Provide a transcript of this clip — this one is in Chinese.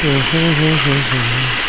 嗯哼哼哼哼。